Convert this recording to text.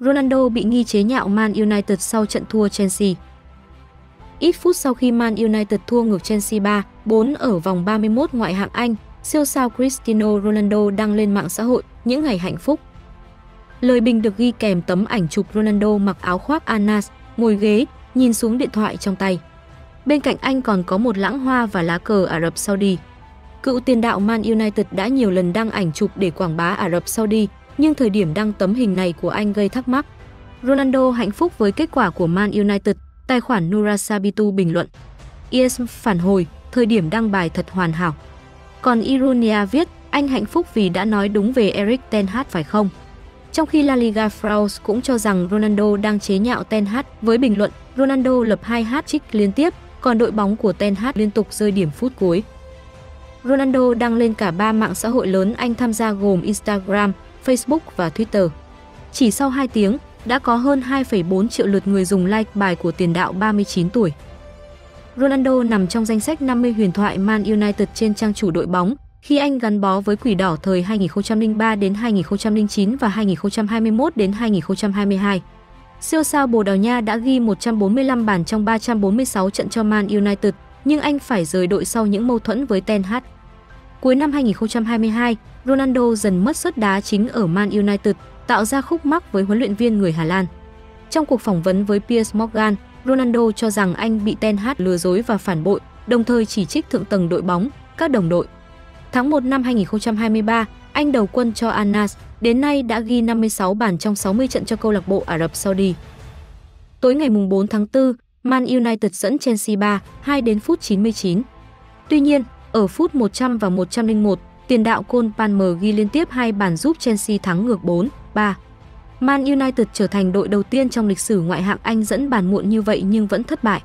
Ronaldo bị nghi chế nhạo Man United sau trận thua Chelsea. Ít phút sau khi Man United thua ngược Chelsea 3-4 ở vòng 31 ngoại hạng Anh, siêu sao Cristiano Ronaldo đăng lên mạng xã hội những ngày hạnh phúc. Lời bình được ghi kèm tấm ảnh chụp Ronaldo mặc áo khoác Anas, ngồi ghế, nhìn xuống điện thoại trong tay. Bên cạnh anh còn có một lãng hoa và lá cờ Ả Rập Saudi. Cựu tiền đạo Man United đã nhiều lần đăng ảnh chụp để quảng bá Ả Rập Saudi, nhưng thời điểm đăng tấm hình này của anh gây thắc mắc. Ronaldo hạnh phúc với kết quả của Man United, tài khoản Nura Sabitu bình luận. ES phản hồi, thời điểm đăng bài thật hoàn hảo. Còn Ironia viết, anh hạnh phúc vì đã nói đúng về Eric Ten Hag phải không? Trong khi La Liga France cũng cho rằng Ronaldo đang chế nhạo Ten Hag với bình luận Ronaldo lập hai hat-trick liên tiếp, còn đội bóng của Ten Hag liên tục rơi điểm phút cuối. Ronaldo đăng lên cả ba mạng xã hội lớn anh tham gia gồm Instagram, Facebook và Twitter. Chỉ sau 2 tiếng, đã có hơn 2,4 triệu lượt người dùng like bài của tiền đạo 39 tuổi. Ronaldo nằm trong danh sách 50 huyền thoại Man United trên trang chủ đội bóng khi anh gắn bó với Quỷ Đỏ thời 2003 đến 2009 và 2021 đến 2022. Siêu sao Bồ Đào Nha đã ghi 145 bàn trong 346 trận cho Man United, nhưng anh phải rời đội sau những mâu thuẫn với Ten Hag. Cuối năm 2022, Ronaldo dần mất suất đá chính ở Man United, tạo ra khúc mắc với huấn luyện viên người Hà Lan. Trong cuộc phỏng vấn với Piers Morgan, Ronaldo cho rằng anh bị Ten Hag lừa dối và phản bội, đồng thời chỉ trích thượng tầng đội bóng, các đồng đội. Tháng 1 năm 2023, anh đầu quân cho Anas, đến nay đã ghi 56 bàn trong 60 trận cho câu lạc bộ Ả Rập Saudi. Tối ngày 4 tháng 4, Man United dẫn Chelsea 3-2 đến phút 99. Tuy nhiên, ở phút 100 và 101, tiền đạo Cole Palmer ghi liên tiếp hai bàn giúp Chelsea thắng ngược 4-3. Man United trở thành đội đầu tiên trong lịch sử ngoại hạng Anh dẫn bàn muộn như vậy nhưng vẫn thất bại.